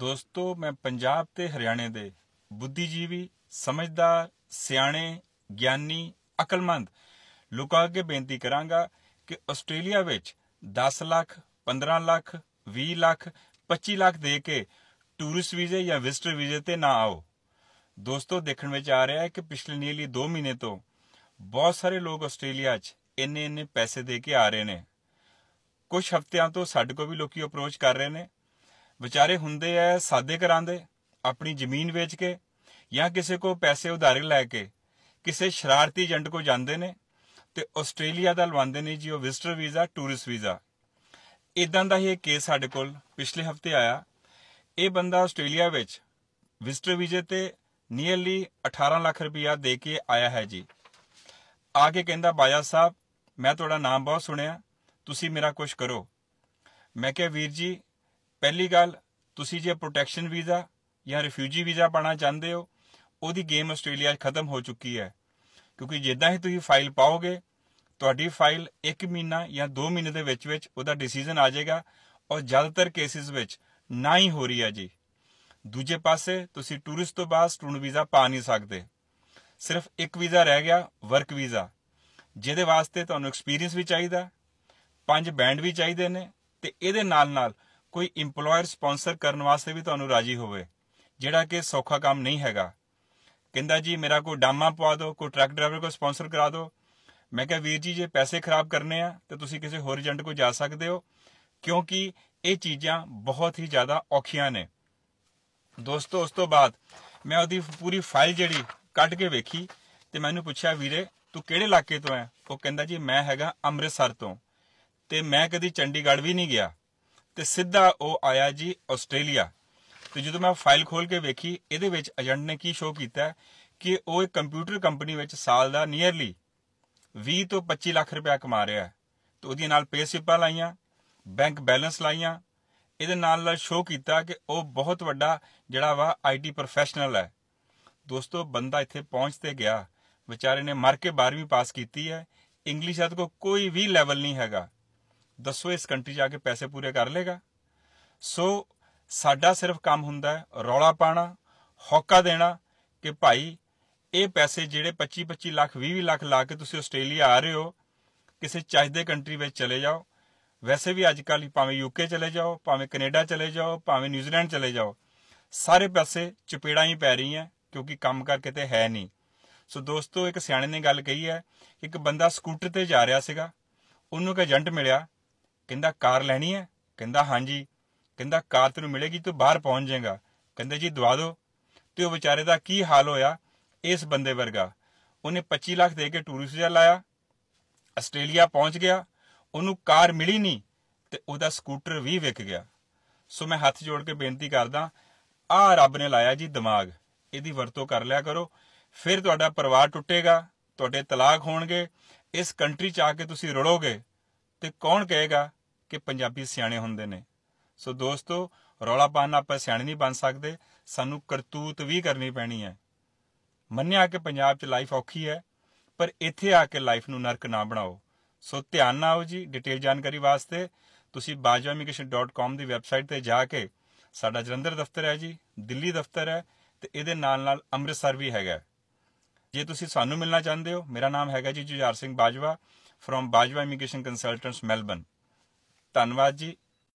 ਦੋਸਤੋ, ਮੈਂ ਪੰਜਾਬ ਤੇ ਹਰਿਆਣੇ ਦੇ ਬੁੱਧੀਜੀਵੀ, ਸਮਝਦਾਰ, ਸਿਆਣੇ, ਗਿਆਨੀ, ਅਕਲਮੰਦ ਲੋਕਾਂ ਅੱਗੇ ਬੇਨਤੀ ਕਰਾਂਗਾ ਕਿ ਆਸਟ੍ਰੇਲੀਆ ਵਿੱਚ 10 ਲੱਖ 15 ਲੱਖ 20 ਲੱਖ 25 ਲੱਖ ਦੇ ਕੇ ਟੂਰਿਸਟ ਵੀਜ਼ੇ ਜਾਂ ਵਿਜ਼ਟਰ ਵੀਜ਼ੇ ਤੇ ਨਾ ਆਓ। ਦੋਸਤੋ, ਦੇਖਣ ਵਿੱਚ ਆ ਰਿਹਾ ਹੈ ਕਿ ਪਿਛਲੇ ਨੀਲੀ 2 ਮਹੀਨੇ ਤੋਂ ਬਹੁਤ ਸਾਰੇ ਲੋਕ ਆਸਟ੍ਰੇਲੀਆ 'ਚ ਇੰਨੇ ਇੰਨੇ ਪੈਸੇ ਦੇ ਕੇ ਆ ਰਹੇ ਨੇ। ਕੁਝ ਹਫ਼ਤਿਆਂ ਤੋਂ ਸਾਡੇ ਕੋਲ ਵੀ ਲੋਕੀ ਅਪਰੋਚ ਕਰ ਰਹੇ ਨੇ। ਵਿਚਾਰੇ ਹੁੰਦੇ ਐ ਸਾਦੇ ਕਰਾਂਦੇ ਆਪਣੀ ਜ਼ਮੀਨ ਵੇਚ ਕੇ ਜਾਂ ਕਿਸੇ ਕੋ ਪੈਸੇ ਉਧਾਰੇ ਲੈ ਕੇ ਕਿਸੇ ਸ਼ਰਾਰਤੀ ਏਜੰਟ ਕੋ ਜਾਂਦੇ ਨੇ ਤੇ ਆਸਟ੍ਰੇਲੀਆ ਦਾ ਲਵਾਉਂਦੇ ਨੇ ਜੀ ਉਹ ਵਿਜ਼ਟਰ ਵੀਜ਼ਾ ਟੂਰਿਸਟ ਵੀਜ਼ਾ ਇਦਾਂ ਦਾ ਹੀ ਇੱਕ ਕੇਸ ਸਾਡੇ ਕੋਲ ਪਿਛਲੇ ਹਫ਼ਤੇ ਆਇਆ। ਇਹ ਬੰਦਾ ਆਸਟ੍ਰੇਲੀਆ ਵਿੱਚ ਵਿਜ਼ਟਰ ਵੀਜ਼ੇ ਤੇ ਨੀਅਰਲੀ 18 ਲੱਖ ਰੁਪਇਆ ਦੇ ਕੇ ਆਇਆ ਹੈ ਜੀ। ਆ ਕੇ ਕਹਿੰਦਾ, ਬਾਜਾ ਸਾਹਿਬ, ਮੈਂ ਤੁਹਾਡਾ ਨਾਮ ਬਹੁਤ ਸੁਣਿਆ, ਤੁਸੀਂ ਮੇਰਾ ਕੁਝ ਕਰੋ। ਮੈਂ ਕਿਹਾ, ਵੀਰ ਜੀ ਪਹਿਲੀ ਗੱਲ, ਤੁਸੀਂ ਜੇ ਪ੍ਰੋਟੈਕਸ਼ਨ ਵੀਜ਼ਾ ਜਾਂ ਰਿਫਿਊਜੀ ਵੀਜ਼ਾ ਪਾਣਾ ਚਾਹੁੰਦੇ ਹੋ, ਉਹਦੀ ਗੇਮ ਆਸਟ੍ਰੇਲੀਆ 'ਚ ਖਤਮ ਹੋ ਚੁੱਕੀ ਹੈ। ਕਿਉਂਕਿ ਜਿੱਦਾਂ ਹੀ ਤੁਸੀਂ ਫਾਈਲ ਪਾਓਗੇ, ਤੁਹਾਡੀ ਫਾਈਲ 1 ਮਹੀਨਾ ਜਾਂ 2 ਮਹੀਨੇ ਦੇ ਵਿੱਚ ਵਿੱਚ ਉਹਦਾ ਡਿਸੀਜਨ ਆ ਜਾਏਗਾ ਔਰ ਜ਼ਿਆਦਾਤਰ ਕੇਸਿਸ ਵਿੱਚ ਨਾ ਹੀ ਹੋ ਰਹੀ ਹੈ ਜੀ। ਦੂਜੇ ਪਾਸੇ, ਤੁਸੀਂ ਟੂਰਿਸਟ ਤੋਂ ਬਾਅਦ ਸਟੂਡੈਂਟ ਵੀਜ਼ਾ ਪਾ ਨਹੀਂ ਸਕਦੇ। ਸਿਰਫ ਇੱਕ ਵੀਜ਼ਾ ਰਹਿ ਗਿਆ ਵਰਕ ਵੀਜ਼ਾ ਜਿਹਦੇ ਵਾਸਤੇ ਤੁਹਾਨੂੰ ਐਕਸਪੀਰੀਅੰਸ ਵੀ ਚਾਹੀਦਾ, ਪੰਜ ਬੈਂਡ ਵੀ ਚਾਹੀਦੇ ਨੇ ਤੇ ਇਹਦੇ ਨਾਲ ਨਾਲ ਕੋਈ EMPLOYER ਸਪਾਂਸਰ ਕਰਨ ਵਾਸਤੇ ਵੀ ਤੁਹਾਨੂੰ ਰਾਜੀ ਹੋਵੇ, ਜਿਹੜਾ ਕਿ ਸੌਖਾ ਕੰਮ ਨਹੀਂ ਹੈਗਾ। ਕਹਿੰਦਾ ਜੀ, ਮੇਰਾ ਕੋਈ ਡਾਮਾ ਪਵਾ ਦਿਓ, ਕੋਈ ਟਰੱਕ ਡਰਾਈਵਰ ਕੋ ਸਪਾਂਸਰ ਕਰਾ ਦਿਓ। ਮੈਂ ਕਿਹਾ, ਵੀਰ ਜੀ, ਜੇ ਪੈਸੇ ਖਰਾਬ ਕਰਨੇ ਆ, ਤੇ ਤੁਸੀਂ ਕਿਸੇ ਹੋਰ ਏਜੰਟ ਕੋ ਜਾ ਸਕਦੇ ਹੋ, ਕਿਉਂਕਿ ਇਹ ਚੀਜ਼ਾਂ ਬਹੁਤ ਹੀ ਜ਼ਿਆਦਾ ਔਖੀਆਂ ਨੇ। ਦੋਸਤੋ, ਉਸ ਤੋਂ ਬਾਅਦ ਮੈਂ ਉਹਦੀ ਪੂਰੀ ਫਾਈਲ ਜਿਹੜੀ ਕੱਢ ਕੇ ਵੇਖੀ ਤੇ ਮੈਨੂੰ ਪੁੱਛਿਆ, ਵੀਰੇ, ਤੂੰ ਕਿਹੜੇ ਇਲਾਕੇ ਤੋਂ ਹੈ ਉਹ ਕਹਿੰਦਾ ਜੀ, ਮੈਂ ਹੈਗਾ ਅੰਮ੍ਰਿਤਸਰ ਤੋਂ। ਤੇ ਮੈਂ ਕਦੀ ਚੰਡੀਗੜ੍ਹ ਵੀ ਨਹੀਂ ਗਿਆ। ਤੇ ਸਿੱਧਾ ਉਹ ਆਇਆ ਜੀ ਆਸਟ੍ਰੇਲੀਆ। ਤੇ ਜਦੋਂ ਮੈਂ ਫਾਈਲ ਖੋਲ ਕੇ ਵੇਖੀ, ਇਹਦੇ ਵਿੱਚ ਏਜੰਟ ਨੇ ਕੀ ਸ਼ੋਅ ਕੀਤਾ ਕਿ ਉਹ ਇੱਕ ਕੰਪਿਊਟਰ ਕੰਪਨੀ ਵਿੱਚ ਸਾਲ ਦਾ ਨੀਅਰਲੀ 20 ਤੋਂ 25 ਲੱਖ ਰੁਪਇਆ ਕਮਾ ਰਿਹਾ ਹੈ। ਤੇ ਉਹਦੀਆਂ ਨਾਲ ਪੇ ਸਿਪਾਂ ਲਾਈਆਂ ਬੈਂਕ ਬੈਲੈਂਸ ਲਾਈਆਂ। ਇਹਦੇ ਨਾਲ ਨਾਲ ਸ਼ੋਅ ਕੀਤਾ ਕਿ ਉਹ ਬਹੁਤ ਵੱਡਾ ਜਿਹੜਾ ਵਾ ਆਈਟੀ ਪ੍ਰੋਫੈਸ਼ਨਲ ਹੈ। ਦੋਸਤੋ, ਬੰਦਾ ਇੱਥੇ ਪਹੁੰਚ ਤੇ ਗਿਆ। ਵਿਚਾਰੇ ਨੇ ਮਰ ਕੇ 12ਵੀਂ ਪਾਸ ਕੀਤੀ ਹੈ। ਇੰਗਲਿਸ਼ ਦਾ ਕੋਈ ਵੀ ਲੈਵਲ ਨਹੀਂ ਹੈਗਾ। ਦੱਸੋ ਇਸ ਕੰਟਰੀ ਜਾ ਕੇ ਪੈਸੇ ਪੂਰੇ ਕਰ ਲੇਗਾ। ਸੋ ਸਾਡਾ ਸਿਰਫ ਕੰਮ ਹੁੰਦਾ ਹੈ ਰੌਲਾ ਪਾਣਾ, ਹੌਕਾ ਦੇਣਾ ਕਿ ਭਾਈ ਇਹ ਪੈਸੇ ਜਿਹੜੇ 25 25 ਲੱਖ 20 20 ਲੱਖ ਲਾ ਕੇ ਤੁਸੀਂ ਆਸਟ੍ਰੇਲੀਆ ਆ ਰਹੇ ਹੋ, ਕਿਸੇ ਚਾਹੀਦੇ ਕੰਟਰੀ ਵਿੱਚ ਚਲੇ ਜਾਓ। ਵੈਸੇ ਵੀ ਅੱਜ ਕੱਲ੍ਹ ਭਾਵੇਂ ਯੂਕੇ ਚਲੇ ਜਾਓ, ਭਾਵੇਂ ਕੈਨੇਡਾ ਚਲੇ ਜਾਓ, ਭਾਵੇਂ ਨਿਊਜ਼ੀਲੈਂਡ ਚਲੇ ਜਾਓ, ਸਾਰੇ ਪੈਸੇ ਚਪੇੜਾਂ ਹੀ ਪੈ ਰਹੀਆਂ ਕਿਉਂਕਿ ਕੰਮ ਕਰ ਕਿਤੇ ਹੈ ਨਹੀਂ। ਸੋ ਦੋਸਤੋ, ਇੱਕ ਸਿਆਣੇ ਨੇ ਗੱਲ ਕਹੀ ਹੈ, ਇੱਕ ਬੰਦਾ ਸਕੂਟਰ ਤੇ ਜਾ ਰਿਹਾ ਸੀਗਾ, ਉਹਨੂੰ ਇੱਕ ਏਜੰਟ ਮਿਲਿਆ ਕਹਿੰਦਾ, ਕਾਰ ਲੈਣੀ ਹੈ? ਕਹਿੰਦਾ, ਹਾਂਜੀ। ਕਹਿੰਦਾ, ਕਾਰ ਤੈਨੂੰ ਮਿਲੇਗੀ, ਤੂੰ ਬਾਹਰ ਪਹੁੰਚ ਜਾਏਗਾ। ਕਹਿੰਦੇ, ਜੀ, ਦਵਾ ਦਿਓ। ਤੇ ਉਹ ਵਿਚਾਰੇ ਦਾ ਕੀ ਹਾਲ ਹੋਇਆ? ਇਸ ਬੰਦੇ ਵਰਗਾ। ਉਹਨੇ 25 ਲੱਖ ਦੇ ਕੇ ਟੂਰਿਸਟ ਵੀਜ਼ਾ ਲਾਇਆ। ਆਸਟ੍ਰੇਲੀਆ ਪਹੁੰਚ ਗਿਆ। ਉਹਨੂੰ ਕਾਰ ਮਿਲੀ ਨਹੀਂ ਤੇ ਉਹਦਾ ਸਕੂਟਰ ਵੀ ਵਿਕ ਗਿਆ। ਸੋ ਮੈਂ ਹੱਥ ਜੋੜ ਕੇ ਬੇਨਤੀ ਕਰਦਾ ਆ ਰੱਬ ਨੇ ਲਾਇਆ ਜੀ ਦਿਮਾਗ। ਇਹਦੀ ਵਰਤੋਂ ਕਰ ਲਿਆ ਕਰੋ। ਫਿਰ ਤੁਹਾਡਾ ਪਰਿਵਾਰ ਟੁੱਟੇਗਾ, ਤੁਹਾਡੇ ਤਲਾਕ ਹੋਣਗੇ। ਇਸ ਕੰਟਰੀ ਚ ਆ ਕੇ ਤੁਸੀਂ ਰੜੋਗੇ ਤੇ ਕੌਣ ਕਹੇਗਾ? ਕਿ ਪੰਜਾਬੀ ਸਿਆਣੇ ਹੁੰਦੇ ਨੇ। ਸੋ ਦੋਸਤੋ, ਰੌਲਾ ਪਾਣ ਆਪਾਂ ਸਿਆਣੇ ਨਹੀਂ ਬਣ ਸਕਦੇ, ਸਾਨੂੰ ਕਰਤੂਤ ਵੀ ਕਰਨੀ ਪੈਣੀ ਹੈ। ਮੰਨਿਆ ਕਿ ਪੰਜਾਬ 'ਚ ਲਾਈਫ ਔਖੀ ਹੈ, ਪਰ ਇੱਥੇ ਆ ਕੇ ਲਾਈਫ ਨੂੰ ਨਰਕ ਨਾ ਬਣਾਓ। ਸੋ ਧਿਆਨ ਨਾਲ ਆਓ ਜੀ ਡਿਟੇਲ ਜਾਣਕਾਰੀ ਵਾਸਤੇ ਤੁਸੀਂ bajwaimmigration.com ਦੀ ਵੈਬਸਾਈਟ ਤੇ ਜਾ ਕੇ ਸਾਡਾ ਜਲੰਧਰ ਦਫ਼ਤਰ ਹੈ ਜੀ, ਦਿੱਲੀ ਦਫ਼ਤਰ ਹੈ ਤੇ ਇਹਦੇ ਨਾਲ ਨਾਲ ਅੰਮ੍ਰਿਤਸਰ ਵੀ ਹੈਗਾ ਜੇ ਤੁਸੀਂ ਸਾਨੂੰ ਮਿਲਣਾ ਚਾਹੁੰਦੇ ਹੋ, ਮੇਰਾ ਨਾਮ ਹੈਗਾ ਜੀ Jujhar Singh Bajwa from Bajwa immigration consultants Melbourne ਧੰਨਵਾਦ ਜੀ।